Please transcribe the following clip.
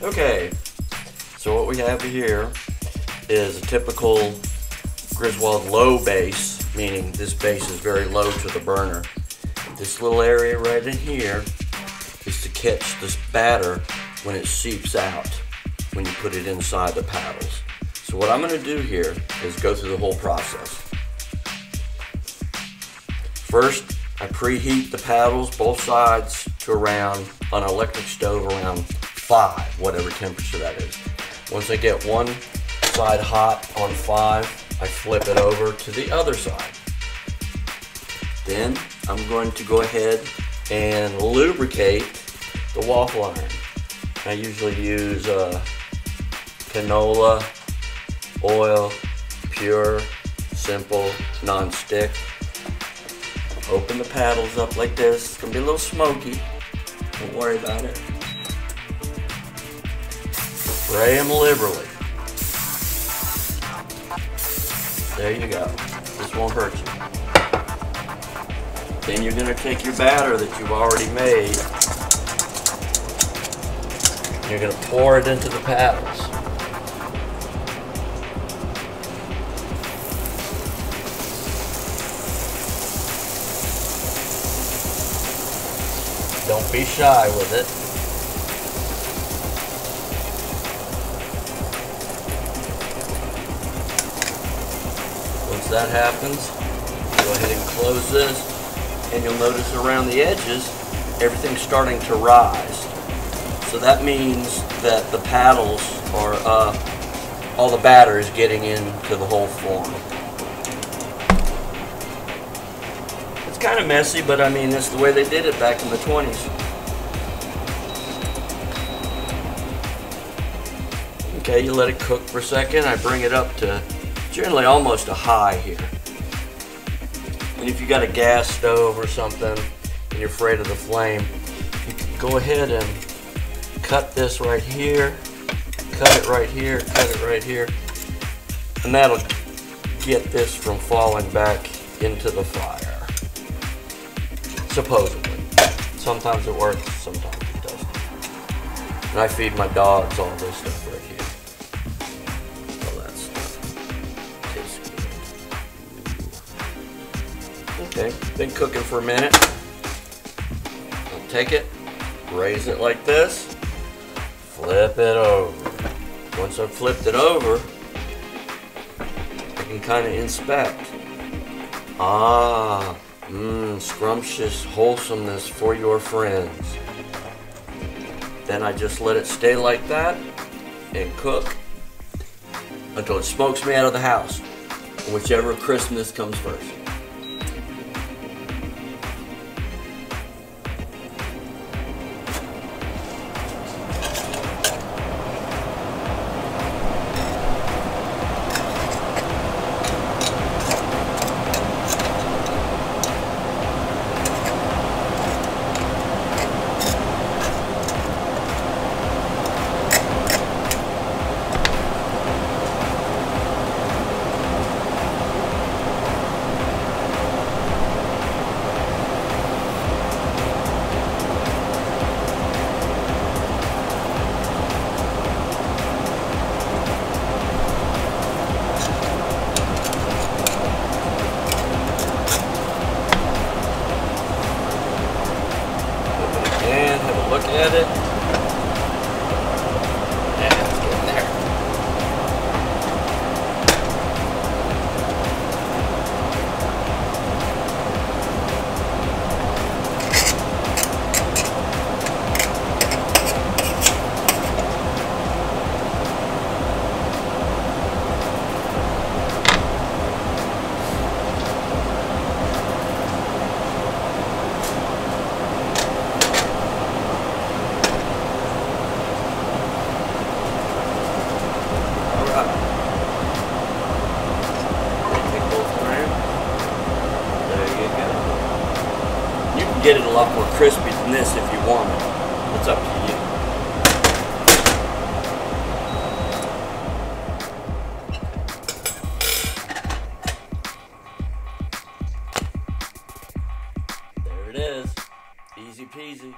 Okay, so what we have here is a typical Griswold low base, meaning this base is very low to the burner. This little area right in here is to catch this batter when it seeps out when you put it inside the paddles. So what I'm going to do here is go through the whole process. First, I preheat the paddles, both sides, to around, on an electric stove, around 5, whatever temperature that is. Once I get one side hot on 5, I flip it over to the other side. Then I'm going to go ahead and lubricate the waffle iron. I usually use uh, canola oil, pure, simple, non-stick. Open the paddles up like this. It's gonna be a little smoky. Don't worry about it. Spray them liberally. There you go. This won't hurt you. Then you're gonna take your batter that you've already made. You're gonna pour it into the paddles. Don't be shy with it. Once that happens, go ahead and close this and you'll notice around the edges everything's starting to rise. So that means that the paddles are, uh, all the batter is getting into the whole form. It's kind of messy, but I mean, that's the way they did it back in the 20s. Okay, you let it cook for a second. I bring it up to generally almost a high here. And if you got a gas stove or something and you're afraid of the flame, you can go ahead and cut this right here, cut it right here, cut it right here, and that'll get this from falling back into the fire. Supposedly. Sometimes it works, sometimes it doesn't. And I feed my dogs all this stuff right here. Okay, been cooking for a minute. I'll take it, raise it like this, flip it over. Once I've flipped it over, I can kind of inspect. Ah, Mmm, scrumptious wholesomeness for your friends. Then I just let it stay like that and cook until it smokes me out of the house. Whichever Christmas comes first. It. Get it a lot more crispy than this if you want it. It's up to you. There it is. Easy peasy.